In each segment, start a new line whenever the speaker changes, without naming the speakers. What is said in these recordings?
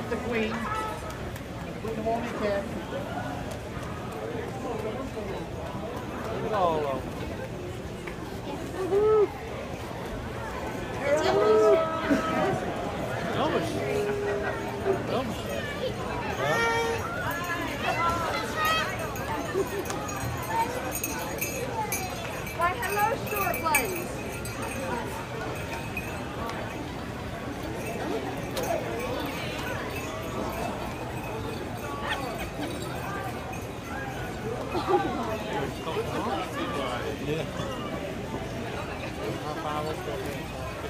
with the queen. Put them on the cap. All of them. Elvis. Elvis.
Why, hello, short ones.
Yeah. High five, let's go ahead. Fifty something.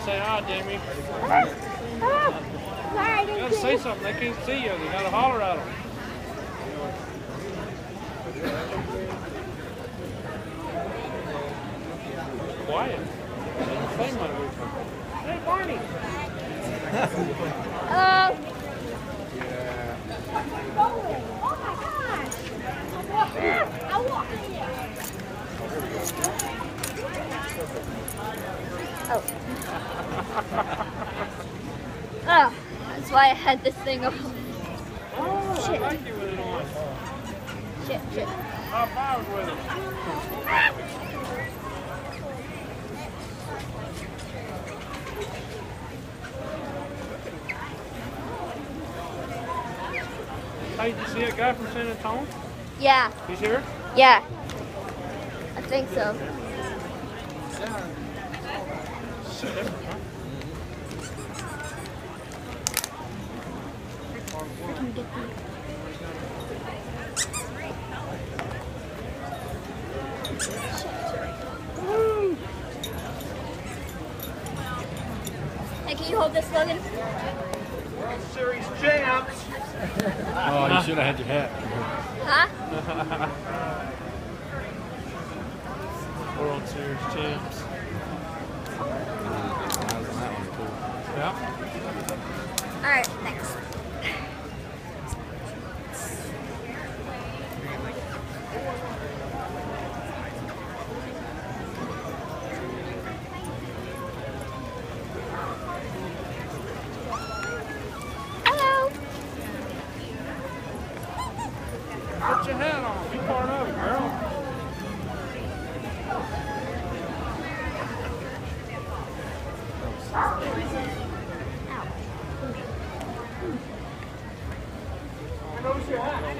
gotta say hi, Jamie. You gotta say something. They can't see you. You gotta holler at them. Quiet. Doesn't say much. Hey, Barney.
Oh. Oh. oh, that's why I had this thing up.
Oh,
Shit.
thank you with it on.
Shit, shit.
High five with it. Hey, did you see that guy from San Antonio?
Yeah,
He's here?
yeah. I think so. I can get the. Hey, can you hold this, Logan?
World Series champs.
Oh, you should have had your hat.
Huh?
World Series champs. Yeah.
All right, thanks. Hello.
Put your hat on. Be part of it, girl. Got your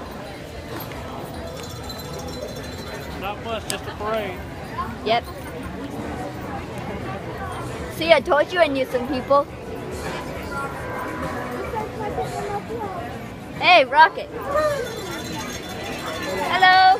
Not much, just a parade.
Yep. See, I told you I knew some people. Hey, Rocket. Hello.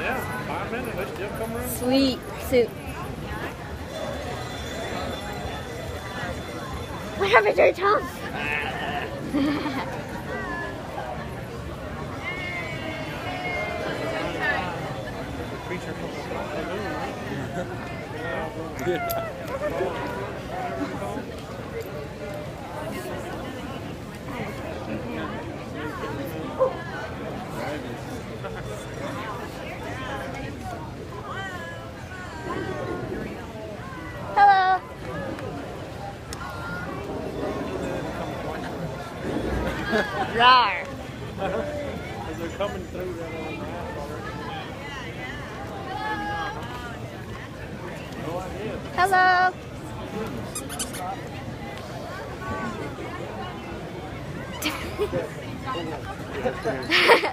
Yeah, five minutes. They still come around.
Sweet soup. What happened to your tongue? Creature Rar.
They're coming through that on the map already. No idea.
Hello.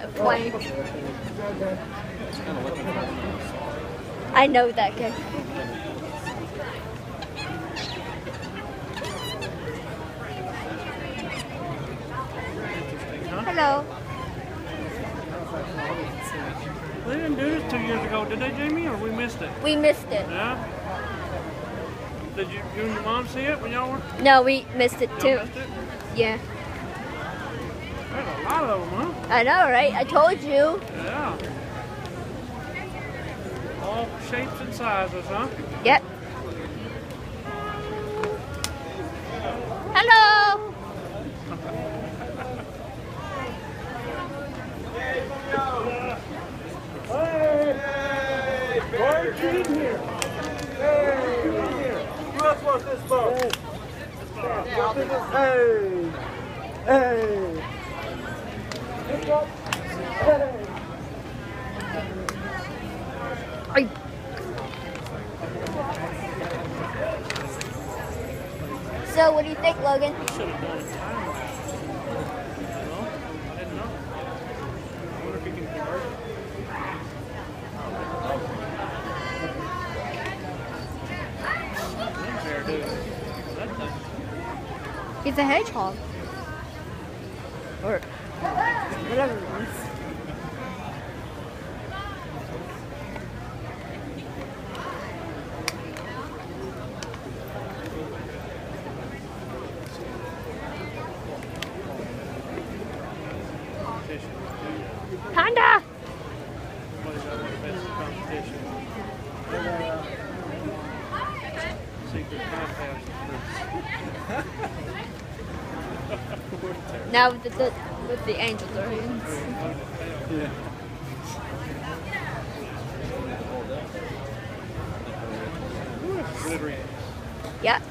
Blank. I know that guy. Hello.
They didn't do this two years ago, did they, Jamie, or we missed it?
We missed it.
Yeah? Did you, you and your mom see it when y'all were?
No, we missed it too.
missed it?
Yeah.
There's a lot of them, huh?
I know, right? I told you.
Yeah. All shapes and sizes, huh?
Yep. Hello.
This boat? Hey! Hey!
Ay. So, what do you think, Logan?
Should have done it time. You know? I didn't know. I wonder if he can convert it.
He's a hedgehog. Or whatever Now with the, the with the angel dragons.
Yeah.
Yeah.